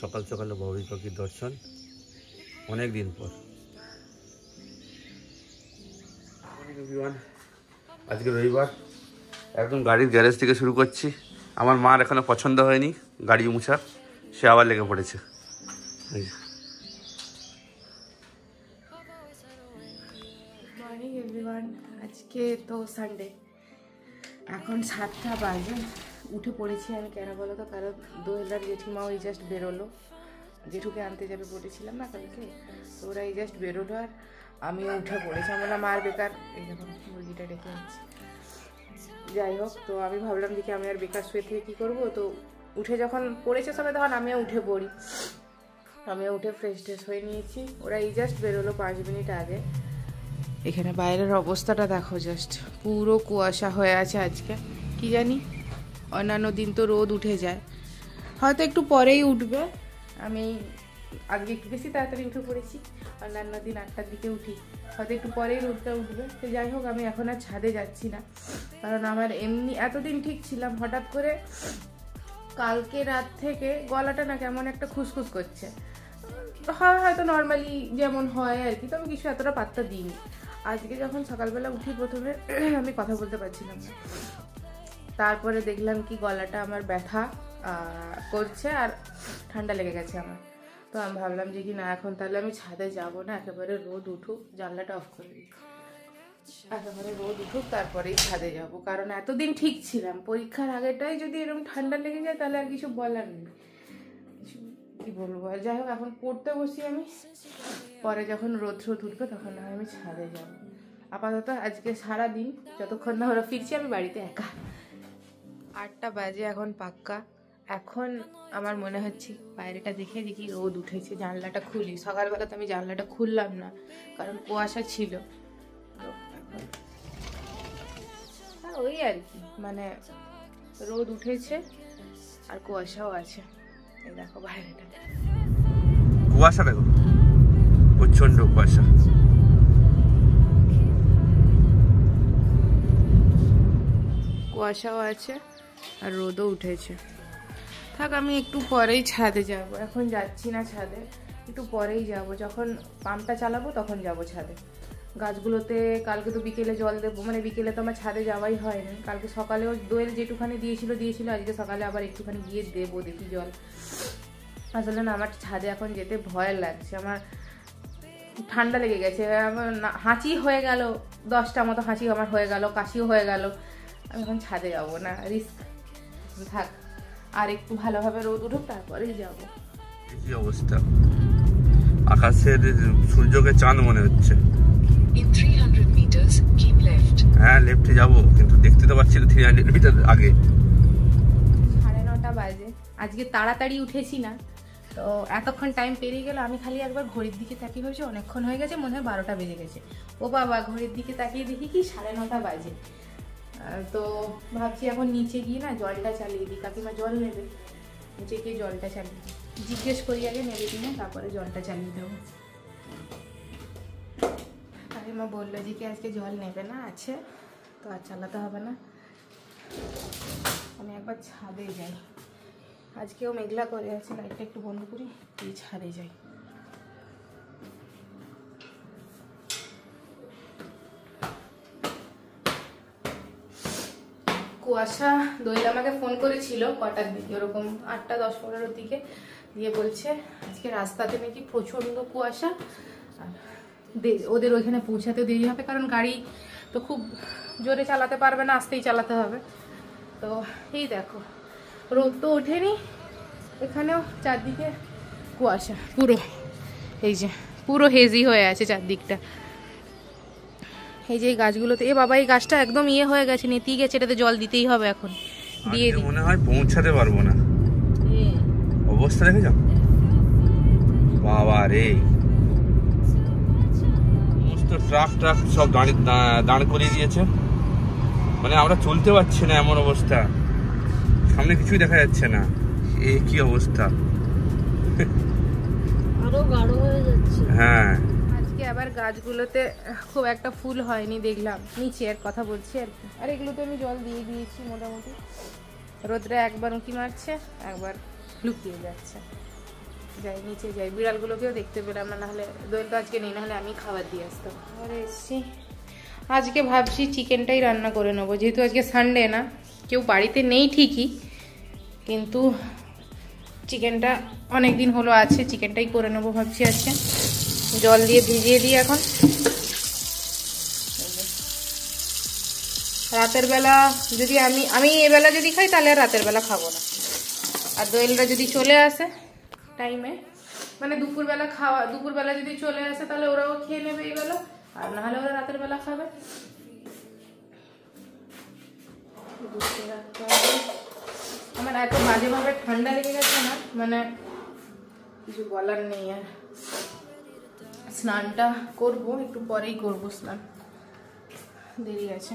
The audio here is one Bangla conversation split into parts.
সকাল সকালে বাবুই পাখির দর্শন অনেক দিন পর। আজকে রবিবার একদম গাড়ির গ্যারেজ থেকে শুরু করছি। আমার মার এখনও পছন্দ হয়নি গাড়ি মুছা সে আবার লেগে পড়েছে। আজকে তো সানডে এখন সাতটা বাজে। উঠে পড়েছি আমি, কেন বলো তো? কারণ দোয়েলার জেঠিমা ওই জাস্ট বেরোলো। জেঠুকে আনতে যাবে বলেছিলাম না কালকে? তো ওরা এই জাস্ট বেরোলো আর আমিও উঠে পড়েছি। আমি বললাম মার বেকার, এই দেখো মুরগিটা ডেকে আনছি যাই হোক, তো আমি ভাবলাম যে কি আমি আর বেকার শুয়ে থেকে কী করব? তো উঠে যখন পড়েছে সবাই তখন আমিও উঠে পড়ি। আমিও উঠে ফ্রেশ ট্রেশ হয়ে নিয়েছি। ওরা এই জাস্ট বেরোলো পাঁচ মিনিট আগে। এখানে বাইরের অবস্থাটা দেখো জাস্ট পুরো কুয়াশা হয়ে আছে আজকে। কি জানি? অন্যান্য দিন তো রোদ উঠে যায়। হয়তো একটু পরেই উঠবে। আমি আজকে একটু বেশি তাড়াতাড়ি উঠে পড়েছি, অন্যান্য দিন আটটার দিকে উঠি। হয়তো একটু পরেই রোদটা উঠবে। তো যাই হোক, আমি এখন আর ছাদে যাচ্ছি না। কারণ আমার এমনি এতদিন ঠিক ছিলাম, হঠাৎ করে কালকে রাত থেকে গলাটা না কেমন একটা খুসখুস করছে। হয়, হয়তো নর্মালি যেমন হয় আর কি তো আমি কিছু এতটা পাত্তা দিইনি। আজকে যখন সকালবেলা উঠি প্রথমে, আমি কথা বলতে পারছিলাম না। তারপরে দেখলাম কি গলাটা আমার ব্যথা করছে আর ঠান্ডা লেগে গেছে আমার। তো আমি ভাবলাম যে কি না, এখন তাহলে আমি ছাদে যাব না, একেবারে রোদ উঠুক, জানলাটা অফ করে দিই। একেবারে রোদ উঠুক, তারপরেই ছাদে যাব। কারণ এতদিন ঠিক ছিলাম, পরীক্ষার আগেটাই যদি এরকম ঠান্ডা লেগে যায়, তাহলে আর কিছু বলার নেই। কি বলব? আর যাই হোক, এখন পড়তে বসি আমি। পরে যখন রোদ রোদ উঠবে, তখন আমি ছাদে যাব। আপাতত আজকে সারা দিন যতক্ষণ না ওরা ফিরছি, আমি বাড়িতে একা। আটটা বাজে এখন পাক্কা। এখন আমার মনে হচ্ছে বাইরেটা দেখে দেখি রোদ উঠেছে জানলাটা খুলি। সকালবেলা তো আমি জানলাটা খুললাম না কারণ কুয়াশা ছিল। ওই আর কি মানে রোদ উঠেছে আর কুয়াশাও আছে। এই দেখো বাইরেটা। কুয়াশা দেখো প্রচণ্ড কুয়াশা। কুয়াশাও আছে। আর রোদও উঠেছে। থাক, আমি একটু পরেই ছাদে যাব। এখন যাচ্ছি না ছাদে। একটু পরেই যাব। যখন পাম্পটা চালাবো তখন যাব ছাদে। গাছগুলোতে কালকে তো বিকেলে জল দেবো। মানে বিকেলে তো আমার ছাদে যাওয়াই হয়নি কালকে সকালেও দোয়েল যেটুখানি দিয়েছিল দিয়েছিল। আজকে সকালে আবার একটুখানি গিয়ে দেবো দেখি জল। আসলে না, আমার ছাদে এখন যেতে ভয় লাগছে। আমার ঠান্ডা লেগে গেছে। আমার হাঁচি হয়ে গেল। দশটা মতো হাঁচি আমার হয়ে গেল, কাশিও হয়ে গেল। আমি এখন ছাদে যাব না। রিস্ক থাক। আর একটু ভালোভাবে রোদ উঠুক তারপরেই যাব। কি অবস্থা। আকাশের সূর্যকে চাঁদ মনে হচ্ছে। In 300 meters, keep left. হ্যাঁ লেফটে যাব কিন্তু দেখতে তো পাচ্ছি না থ্রি হান্ড্রেড মিটার আগে। সাড়ে নটা বাজে। আজকে তাড়াতাড়ি উঠেছি না। তো এতক্ষণ টাইম পেরিয়ে গেল আমি খালি একবার ঘড়ির দিকে তাকিয়ে হয়েছে অনেকক্ষণ হয়ে গেছে মনে হয় বারোটা বেজে গেছে। ও বাবা ঘড়ির দিকে তাকিয়ে দেখি কি সাড়ে নটা বাজে। তো ভাবছি এখন নিচে গিয়ে না জলটা চালিয়ে দিই। কাকিমা জল নেবে। নিচে গিয়ে জলটা চালিয়ে জিজ্ঞেস করি আগে, নেবে কিনা তারপরে জলটা চালিয়ে দেবো। কাকিমা বলল যে কি আজকে জল নেবে না? আছে। তো আর চালাতে হবে না। আমি একবার ছাদে যাই। আজকেও মেঘলা করে আছে। লাইটটা একটু বন্ধ করি এই ছাদে যাই। কুয়াশা দোয়েল আমাকে ফোন করেছিল কটার দিকে, ওরকম আটটা, দশ, পনেরোর দিকে। দিয়ে বলছে, আজকে রাস্তাতে নাকি প্রচণ্ড কুয়াশা। আর ওদের ওইখানে পৌঁছাতে দেরি হবে, কারণ গাড়ি তো খুব জোরে চালাতে পারবে না, আস্তেই চালাতে হবে। তো এই দেখো, রোদ তো ওঠেনি, এখানেও চারদিকে কুয়াশা, পুরো, এই যে, পুরো হেজি হয়ে আছে চারদিকটা। এই যে এই গাছগুলোতে এ বাবা এই গাছটা একদম ইয়ে হয়ে গেছে নেতিয়ে গেছে এটাতে জল দিতেই হবে এখন। দিয়ে দিই। মনে হয় পৌঁছাতে পারব না। অবস্থা দেখেছ? বাবা রে। সমস্ত ট্রাক ট্রাক সব দাঁড়িয়ে দাঁড় করিয়ে দিয়েছে। মানে আমরা চলতে পারছি না এমন অবস্থা। সামনে কিছুই দেখা যাচ্ছে না। এ কি অবস্থা? আরও গাঢ় হয়ে যাচ্ছে। হ্যাঁ। আজকে আবার গাছগুলোতে খুব একটা ফুল হয়নি দেখলাম। নিচে আর কথা বলছি আর কি। আর এগুলোতে আমি জল দিয়ে দিয়েছি মোটামুটি। রোদরা একবার উঁকি মারছে, একবার লুকিয়ে যাচ্ছে। যাই, নিচে যাই। বিড়ালগুলোকেও দেখতে পেলাম না, নাহলে দোয়েল তো আজকে নেই, নাহলে আমি খাবার দিয়ে আসতাম। ঘরে এসছি আজকে ভাবছি চিকেনটাই রান্না করে নেব। যেহেতু আজকে সানডে না, কেউ বাড়িতে নেই ঠিকই, কিন্তু চিকেনটা অনেক দিন হলো আছে, চিকেনটাই করে নেব ভাবছি আজকে। জল দিয়ে ভিজিয়ে দিই এখন। রাতের বেলা যদি আমি আমি এবেলা যদি খাই, তাহলে রাতের বেলা খাব না। আর দোয়েলরা যদি চলে আসে টাইমে মানে দুপুরবেলা খাওয়া দুপুরবেলা যদি চলে আসে, তাহলে ওরাও খেয়ে নেবে এই বেলা। আর নাহলে ওরা রাতের বেলা খাবে। আমার এত বাজেভাবে ঠান্ডা লেগে গেছে না মানে কিছু বলার নেই আর। স্নানটা করব, একটু পরেই করব স্নান। দেরি আছে।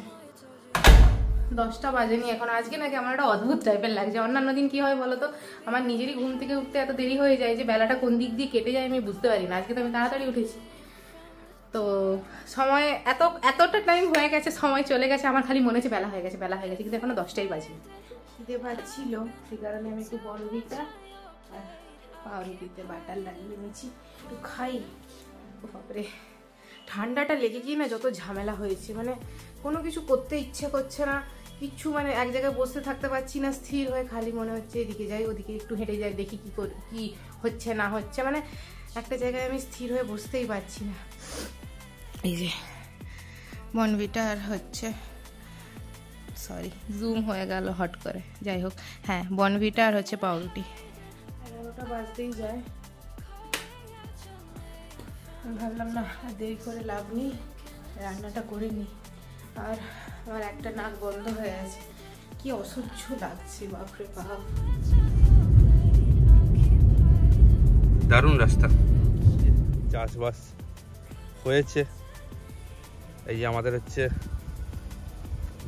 দশটা বাজেনি এখন। আজকে নাকি আমার একটা অদ্ভুত টাইপের লাগছে। অন্যান্য দিন কি হয় বলো তো? আমার নিজেরই ঘুম থেকে উঠতে এত দেরি হয়ে যায় যে বেলাটা কোন দিক দিয়ে কেটে যায় আমি বুঝতে পারি না। আজকে তো আমি তাড়াতাড়ি উঠেছি। তো সময় এত, এতটা টাইম হয়ে গেছে, সময় চলে গেছে, আমার খালি মনে হচ্ছে বেলা হয়ে গেছে, বেলা হয়ে গেছে। কিন্তু এখনও দশটাই বাজে। খিদে পাচ্ছিল সেই কারণে আমি একটু বলবিটা আর পাউরুটিতে বাটার লাগিয়ে নিয়েছি একটু খাই। বাপরে। ঠান্ডাটা লেগে গিয়ে না যত ঝামেলা হয়েছে মানে কোনো কিছু করতে ইচ্ছে করছে না, কিচ্ছু মানে এক জায়গায় বসে থাকতে পারছি না, স্থির হয়ে খালি মনে হচ্ছে এদিকে যাই, ওদিকে একটু হেঁটে যাই, দেখি কি কর, কি হচ্ছে না হচ্ছে মানে একটা জায়গায় আমি স্থির হয়ে বসতেই পারছি না। এই যে, বনবিটা আর হচ্ছে সরি জুম হয়ে গেল হট করে, যাই হোক হ্যাঁ বনভিটা আর হচ্ছে পাউরুটি। এগারোটা বাজতেই যায়। আমি ভাবলাম না আর দেরি করে লাভ নেই রান্নাটা করে নিই আর আমার একটা নাক বন্ধ হয়ে আছে কি অসহ্য লাগছে বাপরে বাপ। দারুণ রাস্তা। চাষবাস হয়েছে। এই যে আমাদের হচ্ছে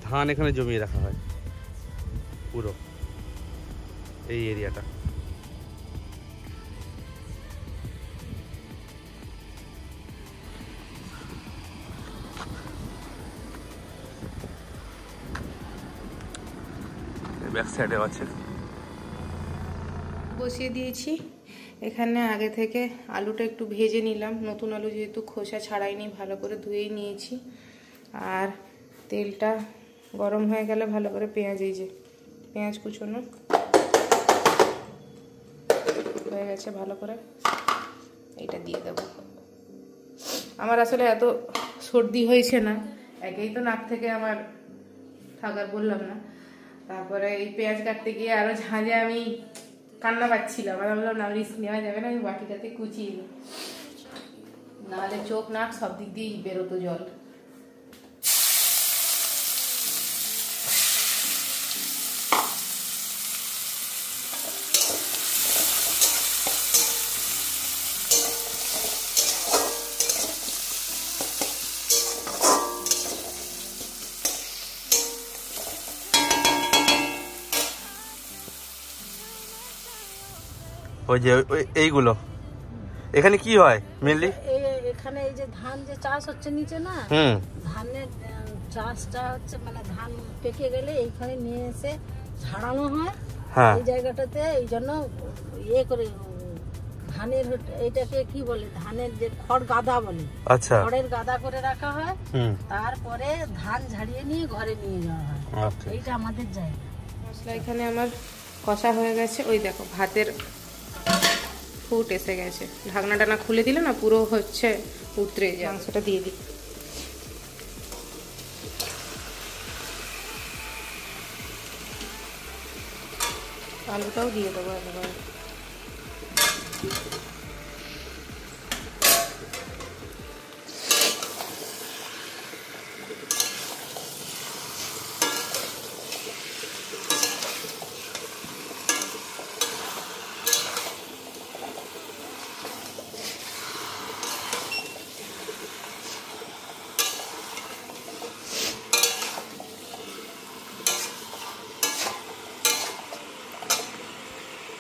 ধান এখানে জমিয়ে রাখা হয় পুরো এই এরিয়াটা। ব্যাক আছে। বসিয়ে দিয়েছি। এখানে আগে থেকে আলুটা একটু ভেজে নিলাম। নতুন আলু যেহেতু খোসা ছাড়াইনি, ভালো করে ধুয়েই নিয়েছি। আর তেলটা গরম হয়ে গেলে ভালো করে পেঁয়াজ, এই যে পেঁয়াজ কুচোনো হয়ে গেছে, ভালো করে এটা দিয়ে দেবো। আমার আসলে এত সর্দি হয়েছে না, একেই তো নাক থেকে আমার থাকার বললাম না। তারপরে এই পেঁয়াজ কাটতে গিয়ে আরও ঝাঁঝে আমি কান্না পাচ্ছিলাম। আমি বললাম না রিস্ক নেওয়া যাবে না, আমি বাটিটাতে কুচিয়ে নিই নাহলে চোখ নাক সব দিক দিয়েই বেরোতো জল। ওই যে এইগুলো। এখানে কি হয় মেনলি এই এখানে এই যে ধান যে চাষ হচ্ছে নিচে না হুম। ধানের চাষটা হচ্ছে মানে ধান পেকে গেলে এইখানে নিয়ে এসে ঝাড়ানো হয় হ্যাঁ। এই জায়গাটাতে এই জন্য ইয়ে করে ধানের এইটাকে কি বলে ধানের যে খড় গাদা বলে। আচ্ছা। খড়ের গাদা করে রাখা হয়। হুম। তারপরে ধান ঝাড়িয়ে নিয়ে ঘরে নিয়ে যাওয়া হয়। আচ্ছা। এইটা আমাদের জায়গা। মশলা এখানে আমার কষা হয়ে গেছে। ওই দেখো ভাতের ফুট এসে গেছে। ঢাকনা টানা খুলে দিলে না পুরো হচ্ছে উতরে যায় মাংসটা দিয়ে দিই। আলুটাও দিয়ে দেবো একেবারে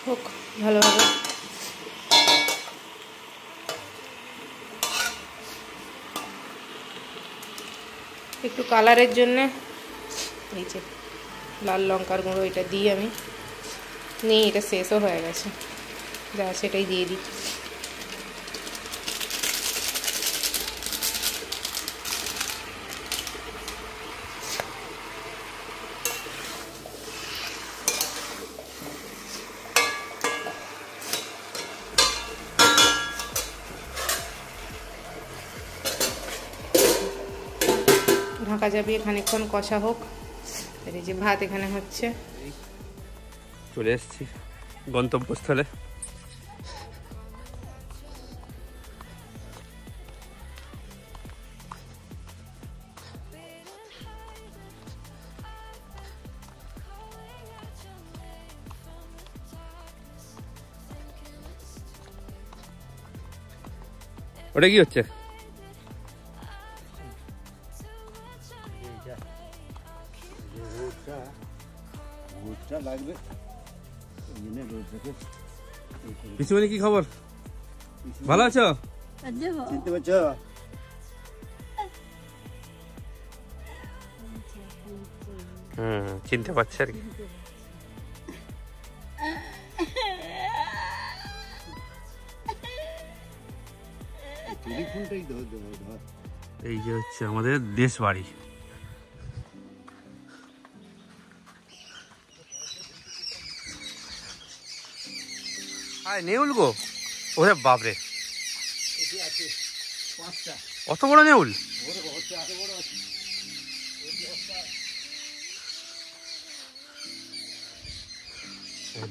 হোক ভালোভাবে একটু কালারের জন্যে এই যে লাল লঙ্কার গুঁড়ো এটা দিই আমি নেই এটা শেষও হয়ে গেছে। যা সেটাই দিয়ে দিই ঢাকা যাবে, খানিকক্ষণ কষা হোক। এই যে ভাত এখানে হচ্ছে। চলে এসেছি গন্তব্যস্থলে। ওটা কি হচ্ছে? রোদটা লাগবে ওই জন্য রোদটাকে পিছুমণি কি খবর ভালো আছো চিনতে পারছ হুম চিনতে পারছি আর কি টেলিফোনটাই ধর ধর ধর এই যে হচ্ছে আমাদের দেশ বাড়ি হায় নেউল গো। ওরে বাপরে। পাঁচটা। অত বড় নেউল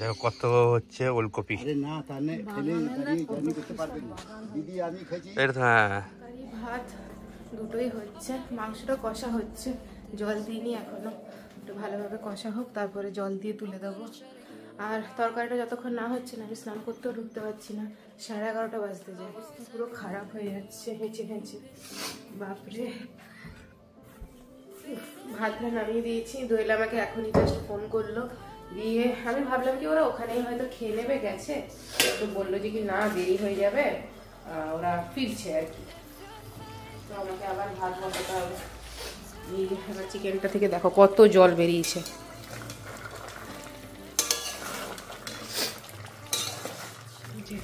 দেখো কত হচ্ছে ওলকপি। হ্যাঁ। ভাত দুটোই হচ্ছে। মাংসটা কষা হচ্ছে। জল দিইনি এখনও। একটু ভালোভাবে কষা হোক তারপরে জল দিয়ে তুলে দেবো। আর তরকারিটা যতক্ষণ না হচ্ছে না, আমি স্নান করতেও ঢুকতে পারছি না। সাড়ে এগারোটা বাজতে যায়। পুরো খারাপ হয়ে যাচ্ছে, হেঁচে হেঁচে। বাপরে। ভাতটা নামিয়ে দিয়েছি। দোয়েল আমাকে এখনই জাস্ট ফোন করল। দিয়ে আমি ভাবলাম কি ওরা ওখানেই হয়তো খেয়ে নেবে, গেছে। তো বলল যে কি না, দেরি হয়ে যাবে। ওরা ফিরছে আর কি। তো আমাকে আবার ভাত বসাতে হবে। এই এবার চিকেনটা থেকে দেখো, কত জল বেরিয়েছে এই যে,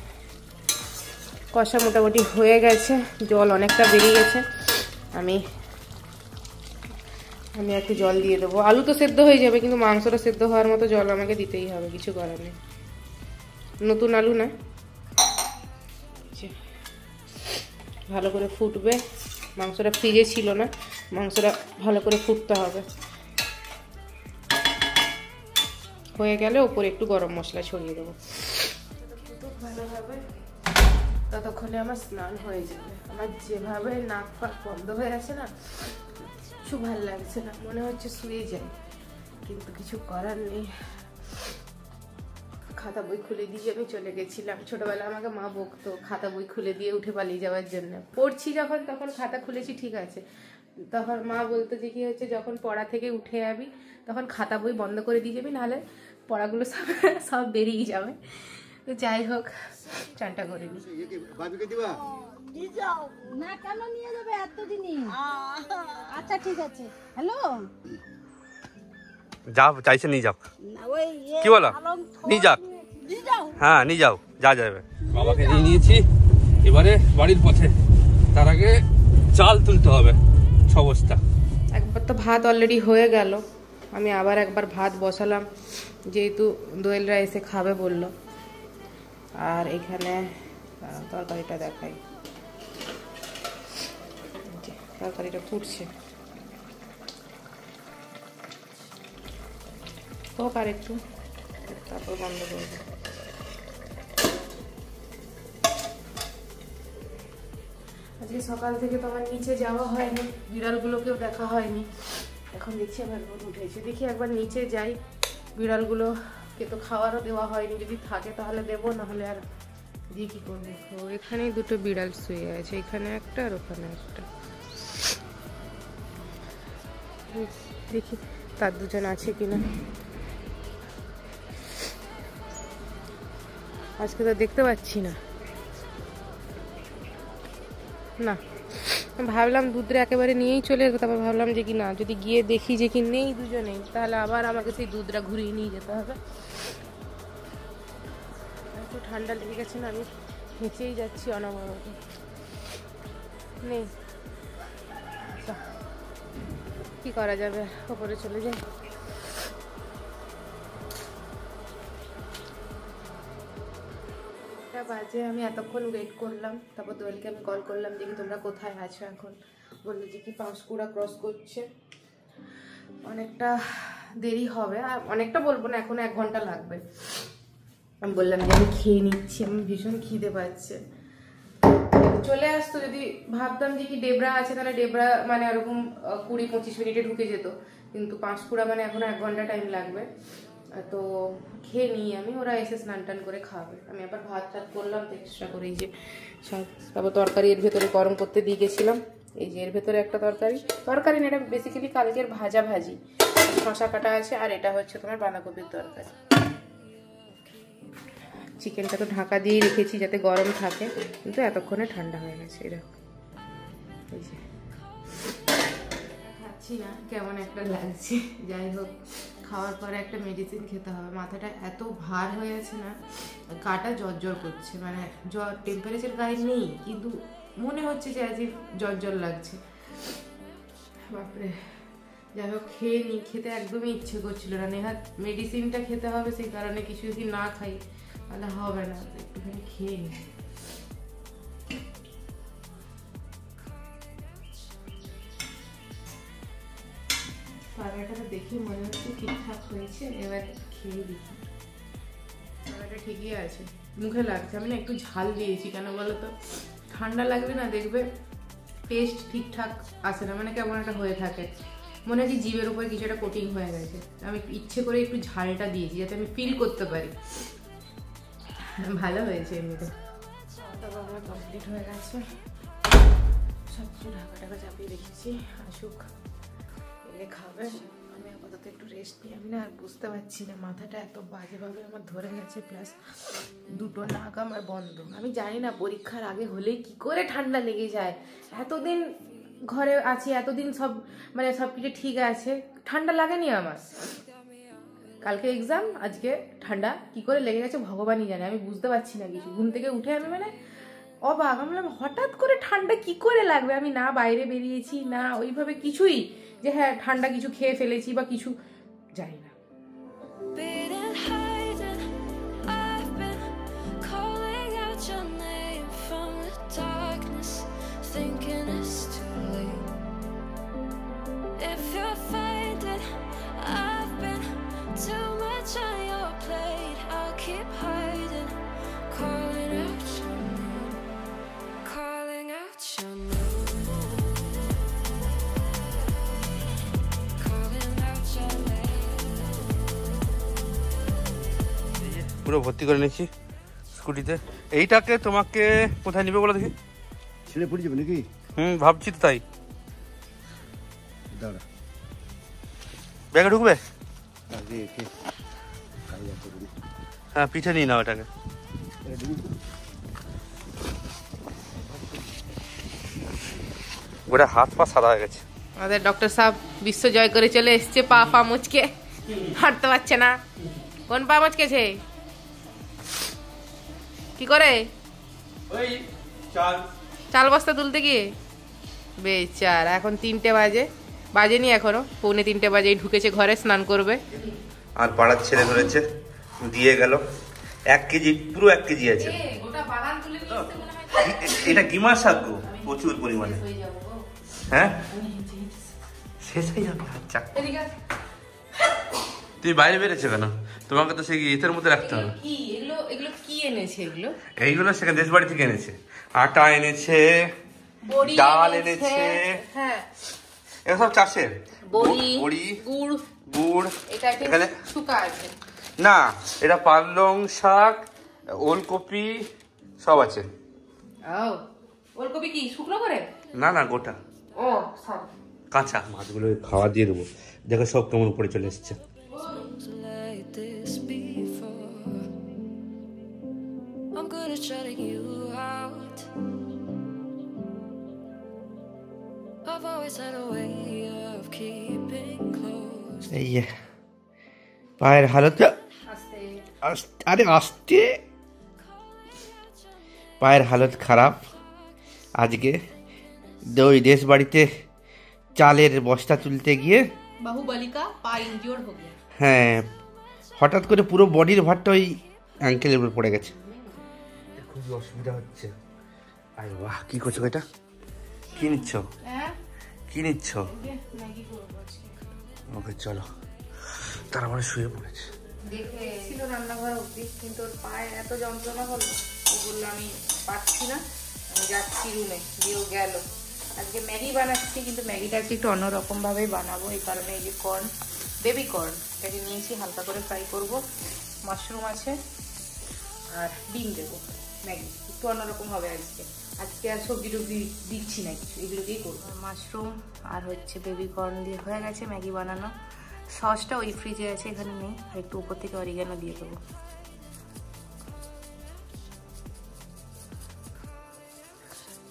কষা মোটামুটি হয়ে গেছে, জল অনেকটা বেরিয়ে গেছে। আমি আমি একটু জল দিয়ে দেবো। আলু তো সেদ্ধ হয়ে যাবে, কিন্তু মাংসটা সেদ্ধ হওয়ার মতো জল আমাকে দিতেই হবে, কিছু করার নেই। নতুন আলু না? ভালো করে ফুটবে। মাংসটা ফ্রিজে ছিল না, মাংসটা ভালো করে ফুটতে হবে। হয়ে গেলে ওপরে একটু গরম মশলা ছড়িয়ে দেবো। ভালোভাবে ততক্ষণে আমার স্নান হয়ে যাবে। আমার যেভাবে নাক ফাক বন্ধ হয়ে আছে না কিছু ভালো লাগছে না। মনে হচ্ছে শুয়ে যাই, কিন্তু কিছু করার নেই। খাতা বই খুলে দিয়ে আমি চলে গেছিলাম। ছোটবেলা আমাকে মা বকতো, খাতা বই খুলে দিয়ে উঠে পালিয়ে যাওয়ার জন্য। পড়ছি যখন, তখন খাতা খুলেছি, ঠিক আছে। তখন মা বলতো যে কি হচ্ছে যখন পড়া থেকে উঠে যাবি, তখন খাতা বই বন্ধ করে দিয়ে যাবি, নাহলে পড়াগুলো সব সব বেরিয়ে যাবে। তো যাই হোক চানটা করে দিই না কেন নিয়ে যাবে এত জিনিস আচ্ছা ঠিক আছে। হ্যালো? যাও চাইছে নিয়ে যাও। কি বলো? নিয়ে যাক যাও। হ্যাঁ নিয়ে যাও যা যাবে। বাবাকে নিয়ে নিয়েছি। এবারে বাড়ির পথে। তার আগে চাল তুলতে হবে ছ বস্তা একবার তো ভাত অলরেডি হয়ে গেল। আমি আবার একবার ভাত বসালাম। যেহেতু দোয়েলরা এসে খাবে বলল। আর এখানে তরকারিটা দেখাই। তরকারিটা ফুটছে। হোক আর একটু, তারপর বন্ধ করব। আজকে সকাল থেকে তো আমার নিচে যাওয়া হয়নি, বিড়ালগুলোকেও দেখা হয়নি। এখন দেখছি আমার রোদ উঠেছে। দেখি একবার নিচে যাই বিড়ালগুলোকে তো খাওয়ারও দেওয়া হয়নি, যদি থাকে তাহলে দেবো, নাহলে আর দিয়ে কী করব? ও এখানেই দুটো বিড়াল শুয়ে আছে, এখানে একটা আর ওখানে একটা। দেখি তার দুজন আছে কিনা। আজকে তো দেখতে পাচ্ছি না। না। ভাবলাম দুধটা একেবারে নিয়েই চলে আসব, তারপর ভাবলাম যে কি না, যদি গিয়ে দেখি যে কি নেই দুজনেই তাহলে আবার আমাকে সেই দুধটা ঘুরিয়ে নিয়ে যেতে হবে। এত ঠান্ডা লেগে গেছে না, আমি হেঁচেই যাচ্ছি অনবরত। নেই। যা। কি করা যাবে? ওপরে চলে যাই। বাজে আমি এতক্ষণ ওয়েট করলাম তারপর দোয়েলকে আমি কল করলাম যে কি তোমরা কোথায় আছো এখন। বলল যে কি পাঁশকুড়া ক্রস করছে। অনেকটা দেরি হবে আর অনেকটা বলব না এখন এক ঘণ্টা লাগবে। আমি বললাম যে আমি খেয়ে নিচ্ছি আমি ভীষণ খিদে পাচ্ছে। চলে আসতো যদি ভাবতাম যে কি ডেবরা আছে তাহলে ডেবরা মানে এরকম আহ, কুড়ি পঁচিশ মিনিটে ঢুকে যেত। কিন্তু পাঁশকুড়া মানে এখন এক ঘণ্টা টাইম লাগবে। তো খেয়ে নিই আমি, ওরা এসে স্নান টান করে খাবে। আমি আবার ভাত টাত করলাম, তো এক্সট্রা করে এই যে তারপর তরকারি এর ভেতরে গরম করতে দিয়ে গেছিলাম। এই যে এর ভেতরে একটা তরকারি। তরকারি না, এটা বেসিক্যালি কালকের ভাজা ভাজি। শশা কাটা আছে, আর এটা হচ্ছে তোমার বাঁধাকপির তরকারি। চিকেনটা তো ঢাকা দিয়েই রেখেছি যাতে গরম থাকে, কিন্তু এতক্ষণে ঠান্ডা হয়ে গেছে এরকম এই যে। খাচ্ছি না, কেমন একটা লাগছে, যাই হোক। খাওয়ার পরে একটা মেডিসিন খেতে হবে। মাথাটা এত ভার হয়ে আছে না, গাটা জ্বর করছে। মানে জ্বর টেম্পারেচার গায়ে নেই, কিন্তু মনে হচ্ছে যে আজ জ্বর লাগছে। বাপরে, যাই হোক, খেয়ে নি, খেতে একদমই ইচ্ছে করছিল না। নেহাত মেডিসিনটা খেতে হবে, সেই কারণে কিছু যদি না খাই, তাহলে হবে না, একটুখানি খেয়ে নি। তরকারিটা দেখে মনে হচ্ছে ঠিকঠাক হয়েছে, এবার খেয়ে দেখি। তরকারিটা ঠিকই আছে, মুখে লাগছে। আমি না একটু ঝাল দিয়েছি, কেন বলো তো? ঠান্ডা লাগবে না, দেখবে টেস্ট ঠিকঠাক আসে না মানে কেমন একটা হয়ে থাকে। মনে হচ্ছে জিভের উপরে কিছু একটা কোটিং হয়ে গেছে। আমি ইচ্ছে করে একটু ঝালটা দিয়েছি, যাতে আমি ফিল করতে পারি। ভালো হয়েছে এমনিতে। কমপ্লিট হয়ে গেছে। সব ঢাকা টাকা চাপিয়ে রেখেছি, আসুক। এলে খাবে। আমি আপাতত একটু রেস্ট নিই। আমি না আর বুঝতে পারছি না, মাথাটা এত বাজেভাবে আমার ধরে গেছে। প্লাস দুটো নাক আমার বন্ধ। আমি জানি না পরীক্ষার আগে হলেই কি করে ঠান্ডা লেগে যায়। এতদিন ঘরে আছি, এতদিন সব মানে সব কিছু ঠিক আছে। ঠান্ডা লাগেনি আমার। কালকে এক্সাম আজকে ঠান্ডা। কি করে লেগে গেছে ভগবানই জানে। আমি বুঝতে পারছি না কিছু। ঘুম থেকে উঠে আমি মানে অবাক। আমি হঠাৎ করে ঠান্ডা কি করে লাগবে? আমি না বাইরে বেরিয়েছি, না ওইভাবে কিছুই। যে হ্যাঁ ঠান্ডা কিছু খেয়ে ফেলেছি বা কিছু জানি না। পুরো ভর্তি করে নিয়েছি স্কুটিতে। এইটাকে তোমাকে কোথায় নিবে বলো দেখি? ছেড়ে পড়ে যাবে নাকি? হুম ভাবছি তো তাই। দাঁড়া। ব্যাগে ঢুকবে? করবি। হ্যাঁ পিঠে নিয়ে নাও এটাকে। গোটা হাত পা সাদা হয়ে গেছে। আমাদের ডক্টর সাহেব বিশ্ব জয় করে চলে এসছে পা পা মুচকে। হাঁটতে পারছে না। কোন পা মুচকেছে? কি করে? ওই চাল। চাল বস্তা তুলতে গিয়ে? বেচার এখন তিনটে বাজে। বাজেনি এখনও পৌনে তিনটে বাজে ঢুকেছে ঘরে স্নান করবে। আর পাড়ার ছেলে ধরেছে দিয়ে গেল। এক কেজি পুরো এক কেজি আছে। এটা গিমার শাক গো, প্রচুর পরিমাণে। হ্যাঁ শেষ হয়ে যাবে আচ্ছা। তুই বাইরে বেড়েছো কেন? তোমাকে তো সেই ইতের মধ্যে রাখতে হবে। কি এগুলো এগুলো কি এনেছে এগুলো? এইগুলো সেখানে দেশ বাড়ি থেকে এনেছে। আটা এনেছে বড়ি ডাল এনেছে হ্যাঁ। এগুলো সব চাষের। বড়ি বড়ি গুড় গুড় এটা এখানে শুকা আছে। না এটা পালং শাক ওলকপি সব আছে। ও ওলকপি কি শুকনো করে? না না গোটা। ও সব কাঁচা। মাছগুলো খাওয়া দিয়ে দেবো। দেখো সব কেমন উপরে চলে এসছে। to shutting you out. I've always had a way of keeping close. Yeah. পায়ের হালতটা আরে আস্তে পায়ের হালত খারাপ। আজকে ওই দেশ বাড়িতে চালের বস্তা তুলতে গিয়ে বাহুবালিকা পা ইনজিওর হয়ে হ্যাঁ হঠাৎ করে পুরো বডির ভারটা ওই অ্যাঙ্কেলের উপর পড়ে গেছে। খুবই অসুবিধা হচ্ছে। আরে বাহ কি করছ এটা? কি নিচ্ছ? হ্যাঁ? কি নিচ্ছ? ওকে চলো। তার মানে শুয়ে পড়েছে। রান্নাঘর অব্দি কিন্তু ওর পায়ে এত যন্ত্রণা হলো ও বলল আমি পারছি না আমি যাচ্ছি রুমে দিয়ে গেল। আজকে ম্যাগি বানাচ্ছি কিন্তু ম্যাগিটা আজকে একটু অন্যরকমভাবেই বানাবো এই কারণে এই যে কর্ন বেবি কর্ন এটাকে নিয়েছি হালকা করে ফ্রাই করব। মাশরুম আছে আর ডিম দেবো। ম্যাগি একটু অন্যরকম হবে আজকে। আজকে আর সবজি টবজি দিচ্ছি না কিছু, এগুলো দিয়েই করব। মাশরুম আর হচ্ছে বেবি কর্ন দিয়ে হয়ে গেছে ম্যাগি বানানো। সসটা ওই ফ্রিজে আছে, এখানে নেই। আর একটু উপর থেকে অরিগানো দিয়ে দেবো।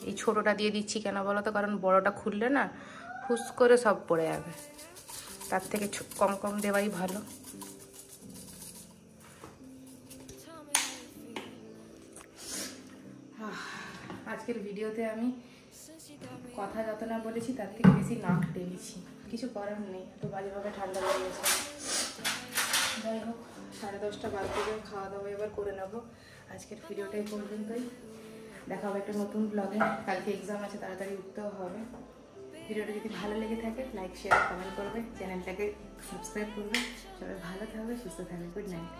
এই ছোটটা দিয়ে দিচ্ছি কেন বলো তো? কারণ বড়টা খুললে না, হুস করে সব পড়ে যাবে। তার থেকে কম কম দেওয়াই ভালো। আজকের ভিডিওতে আমি কথা যত না বলেছি, তার থেকে বেশি নাক টেনেছি। কিছু করার নেই এত বাজেভাবে ঠান্ডা লেগে গেছে। যাই হোক, সাড়ে দশটা বাদ থেকে খাওয়া দাওয়া এবার করে নেব। আজকের ভিডিওটাই পর্যন্তই। দেখা হবে একটা নতুন ব্লগে কালকে এক্সাম আছে, তাড়াতাড়ি উঠতেও হবে। ভিডিওটা যদি ভালো লেগে থাকে লাইক শেয়ার কমেন্ট করবে। চ্যানেলটাকে সাবস্ক্রাইব করবে। সবাই ভালো থাকবে, সুস্থ থাকবে। Good night